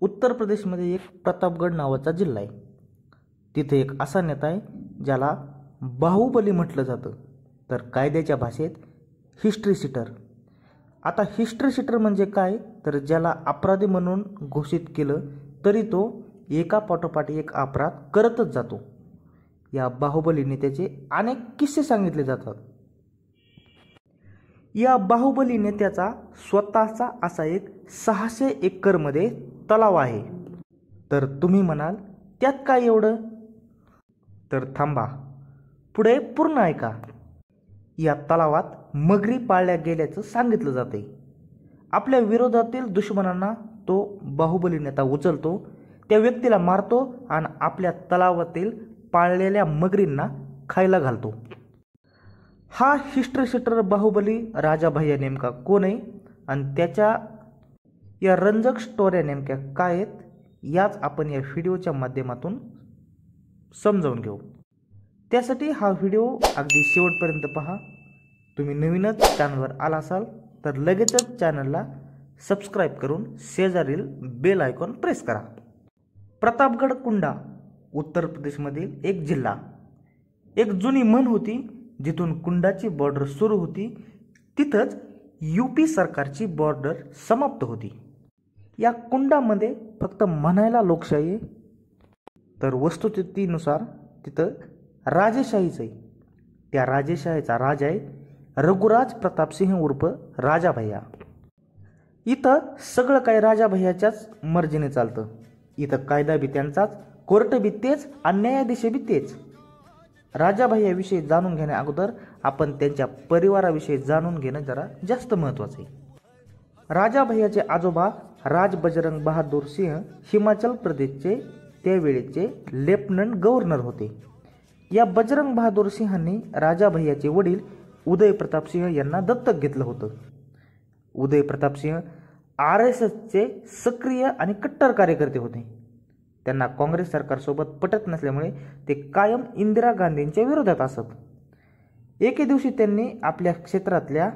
उत्तर प्रदेशमध्ये एक प्रतापगड नावाचा जिल्हा आहे. तिथे एक असा नेता आहे ज्याला बाहुबली म्हटलं जातं. तर कायद्याच्या भाषेत हिस्ट्री सिटर. आता हिस्ट्री सिटर म्हणजे काय? तर ज्याला अपराधी म्हणून घोषित केलं तरी तो एका पाठोपाठ एक अपराध करतच जातो. या बाहुबली नेत्याचे अनेक किस्से सांगितले जातात. या बाहुबली नेत्याचा स्वतःचा असा एक सहाशे एकरमध्ये तलाव आहे. तर तुम्ही म्हणाल त्यात काय एवढं? तर थांबा. पुढे पूर्ण ऐका. या तलावात मगरी पाळल्या गेल्याचं सांगितलं जाते आपल्या विरोधातील दुश्मनांना तो बाहुबली नेता उचलतो त्या व्यक्तीला मारतो आणि आपल्या तलावातील पाळलेल्या मगरींना खायला घालतो. हा हिस्ट्री शटर बाहुबली राजा नेमका कोण आहे? आणि त्याच्या या रंजक स्टोऱ्या नेमक्या काय आहेत याच आपण या व्हिडिओच्या माध्यमातून समजावून घेऊ. त्यासाठी हा व्हिडिओ अगदी शेवटपर्यंत पहा. तुम्ही नवीनच चॅनलवर आला असाल तर लगेचच चॅनलला सबस्क्राईब करून शेजारील बेल आयकॉन प्रेस करा. प्रतापगड कुंडा उत्तर प्रदेशमधील एक जिल्हा. एक जुनी म्हण होती जिथून कुंडाची बॉर्डर सुरू होती तिथंच यू पी सरकारची बॉर्डर समाप्त होती. या कुंडामध्ये फक्त म्हणायला लोकशाही आहे. तर वस्तुस्थितीनुसार तिथं राजेशाहीच आहे. त्या राजेशाहीचा राजा आहे रघुराज प्रतापसिंह उर्फ राजा भैया इथं सगळं काही राजा भैयाच्याच मर्जीने चालतं. इथं कायदा बी त्यांचाच कोर्ट बी तेच आणि न्यायाधीश बी तेच. राजा भैयाविषयी जाणून घेण्या अगोदर आपण त्यांच्या परिवाराविषयी जाणून घेणं जरा जास्त महत्त्वाचं आहे. राजा भैयाचे आजोबा राज बजरंग बहादूर सिंह हिमाचल प्रदेशचे त्यावेळेचे लेफ्टनंट गव्हर्नर होते. या बजरंग बहादूर सिंहांनी राजा भैयाचे वडील उदय प्रताप सिंह यांना दत्तक घेतलं होतं. उदय प्रताप सिंह आर एस एसचे सक्रिय आणि कट्टर कार्यकर्ते होते. त्यांना काँग्रेस सरकारसोबत पटत नसल्यामुळे ते कायम इंदिरा गांधींच्या विरोधात असत. एके दिवशी त्यांनी आपल्या क्षेत्रातल्या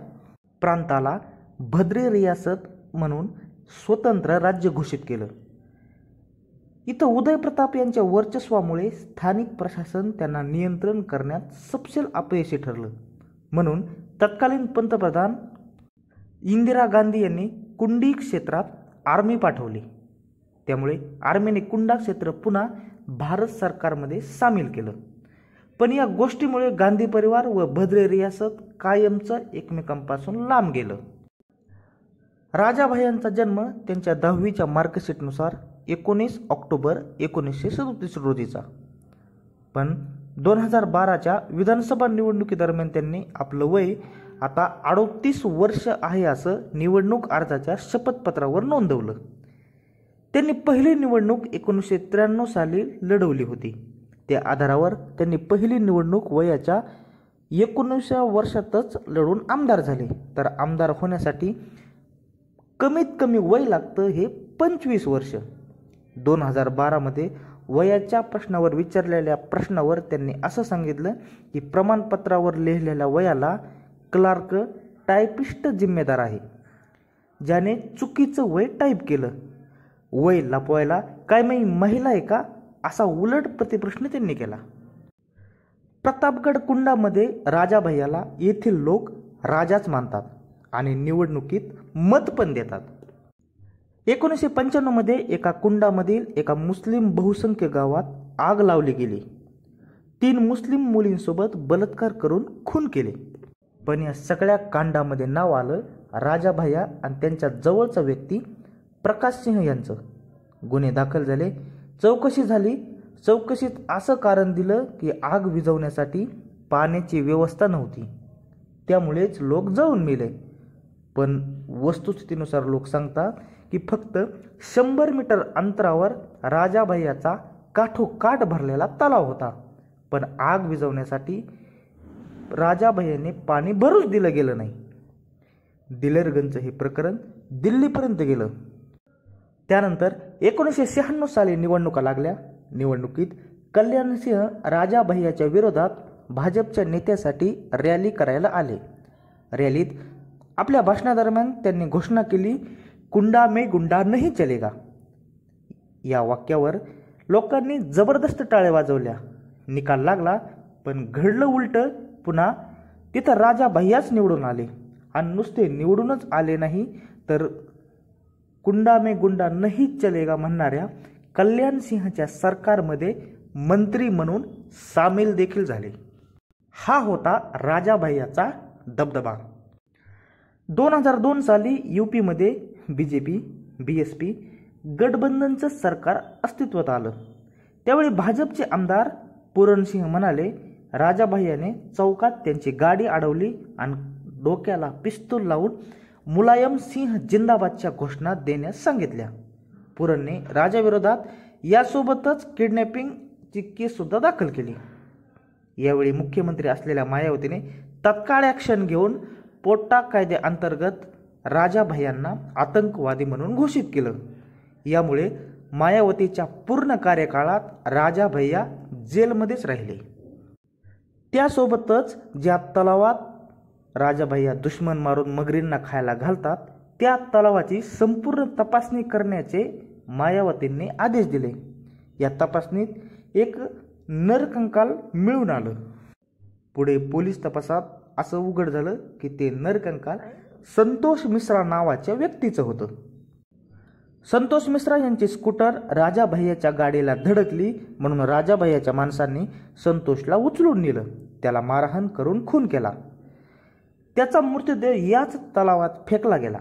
प्रांताला भद्री रियासत म्हणून स्वतंत्र राज्य घोषित केलं. इथं उदयप्रताप यांच्या वर्चस्वामुळे स्थानिक प्रशासन त्यांना नियंत्रण करण्यात सपशेल अपयशी ठरलं. म्हणून तत्कालीन पंतप्रधान इंदिरा गांधी यांनी कुंडी क्षेत्रात आर्मी पाठवली. त्यामुळे आर्मीने कुंडा क्षेत्र पुन्हा भारत सरकारमध्ये सामील केलं. पण या गोष्टीमुळे गांधी परिवार व भद्रे रियासत कायमचं एकमेकांपासून लांब गेलं. राजाभाई जन्म त्यांच्या दहावीच्या मार्कशीटनुसार एकोणीस ऑक्टोबर एकोणीसशे सदोतीस रोजीचा. पण दोन हजार बाराच्या विधानसभा निवडणुकीदरम्यान त्यांनी आपलं वय आता अडोतीस वर्ष आहे असं निवडणूक अर्जाच्या शपथपत्रावर नोंदवलं. त्यांनी पहिली निवडणूक एकोणीसशे त्र्याण्णव साली लढवली होती. त्या आधारावर त्यांनी पहिली निवडणूक वयाच्या एकोणीसव्या वर्षातच लढून आमदार झाले. तर आमदार होण्यासाठी कमीत कमी वय लागतं हे पंचवीस वर्ष. दोन हजार बारामध्ये वयाच्या प्रश्नावर विचारलेल्या प्रश्नावर त्यांनी असं सांगितलं की प्रमाणपत्रावर लिहिलेल्या वयाला क्लार्क टायपिस्ट जिम्मेदार आहे. ज्याने चुकीचं वय टाईप केलं. वय लपवायला काय मी महिला आहे का? असा उलट प्रतिप्रश्न त्यांनी केला. प्रतापगड कुंडामध्ये राजा भैयाला येथील लोक राजाच मानतात आणि निवडणुकीत मत पण देतात. एकोणीसशे पंच्याण्णवमध्ये एका कुंडामधील एका मुस्लिम बहुसंख्य गावात आग लावली गेली. तीन मुस्लिम मुलींसोबत बलात्कार करून खून केले. पण या सगळ्या कांडामध्ये नाव आलं राजाभाया आणि त्यांच्या जवळचा व्यक्ती प्रकाश सिंह यांचं. गुन्हे दाखल झाले. चौकशी झाली. चौकशीत असं कारण दिलं की आग विझवण्यासाठी पाण्याची व्यवस्था नव्हती. त्यामुळेच लोक जळून मेले. पण वस्तुस्थितीनुसार लोक सांगतात की फक्त शंभर मीटर अंतरावर राजाभैयाचा काठोकाठ भरलेला तलाव होता. पण आग विझवण्यासाठी राजाभैयाने पाणी भरूच दिलं गेलं नाही. दिलेरगंजचं हे प्रकरण दिल्लीपर्यंत गेलं. त्यानंतर एकोणीसशे शहाण्णव साली निवडणुका लागल्या. निवडणुकीत कल्याणसिंह राजा भैयाच्या विरोधात भाजपच्या नेत्यासाठी रॅली करायला आले. रॅलीत आपल्या भाषणादरम्यान त्यांनी घोषणा केली गुंडा मे गुंडा नाही चलेगा. या वाक्यावर लोकांनी जबरदस्त टाळ्या वाजवल्या. निकाल लागला पण घडलं उलटं पुन्हा तिथं राजा भैयाच निवडून आले. आणि नुसते निवडूनच आले नाही तर गुंडा मे गुंडा नाही चलेगा म्हणणाऱ्या कल्याण सिंहच्या सरकारमध्ये मंत्री म्हणून सामील देखील झाले. हा होता राजा भैयाचा दबदबा. दोन हजार दोन साली यू पीमध्ये B J P B S P गठबंधनचं सरकार अस्तित्वात आलं. त्यावेळी भाजपचे आमदार पुरणसिंह म्हणाले राजाभाईयाने चौकात त्यांची गाडी अडवली आणि डोक्याला पिस्तूल लावून मुलायम सिंह जिंदाबादच्या घोषणा देण्यास सांगितल्या. पुरणने राजाविरोधात यासोबतच किडनॅपिंगची केससुद्धा दाखल केली. यावेळी मुख्यमंत्री असलेल्या मायावतीने तत्काळ ॲक्शन घेऊन पोट्टा कायद्याअंतर्गत राजाभायांना आतंकवादी म्हणून घोषित केलं. यामुळे मायावतीच्या पूर्ण कार्यकाळात राजाभैया जेलमध्येच राहिले. त्यासोबतच ज्या तलावात राजाभैया दुश्मन मारून मगरींना खायला घालतात त्या तलावाची संपूर्ण तपासणी करण्याचे मायावतींनी आदेश दिले. या तपासणीत एक नरकंकाल मिळून आलं. पुढे पोलीस तपासात असं उघड झालं की ते नरकंकाल संतोष मिश्रा नावाच्या व्यक्तीचं होतं. संतोष मिश्रा यांची स्कूटर राजा भैयाच्या गाडीला धडकली म्हणून राजा भैयाच्या माणसांनी संतोषला उचलून नेलं. त्याला मारहाण करून खून केला. त्याचा मृतदेह याच तलावात फेकला गेला.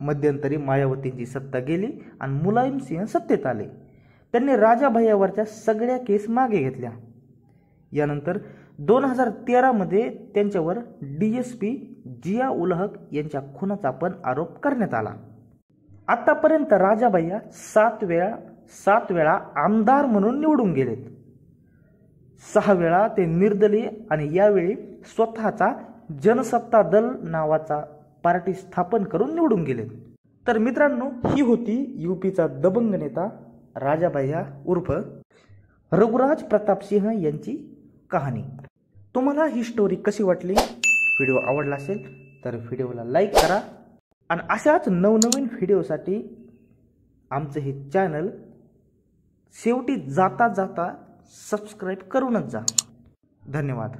मध्यंतरी मायावतींची सत्ता गेली आणि मुलायम सिंह सत्तेत आले. त्यांनी राजा भैयावरच्या सगळ्या केस मागे घेतल्या. यानंतर दोन हजार तेरामध्ये त्यांच्यावर D S P Zia Ulhaq यांच्या खुनाचा पण आरोप करण्यात आला. आतापर्यंत राजाबाया सात वेळा सात वेळा आमदार म्हणून निवडून गेलेत. सहा वेळा ते निर्दलीय आणि यावेळी स्वतःचा जनसत्ता दल नावाचा पार्टी स्थापन करून निवडून गेलेत. तर मित्रांनो ही होती युपीचा दबंग नेता राजाबाया उर्फ रघुराज प्रतापसिंह यांची कहाणी. तुम्हाला ही स्टोरी कशी वाटली? व्हिडिओ आवडला असेल तर व्हिडिओला लाईक करा. आणि अशाच नवनवीन व्हिडिओसाठी आमचं हे चॅनल शेवटी जाता जाता सबस्क्राईब करूनच जा. धन्यवाद.